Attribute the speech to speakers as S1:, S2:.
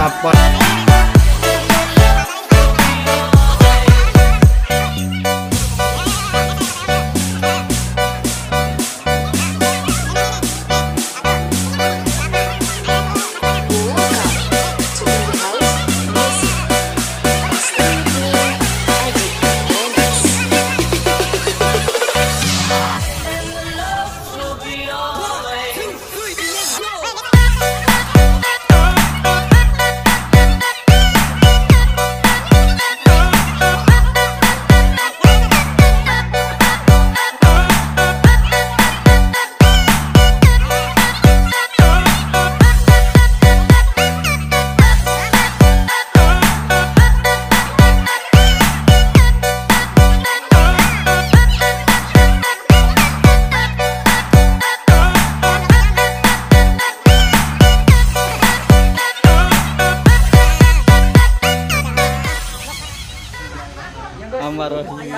S1: cita-cita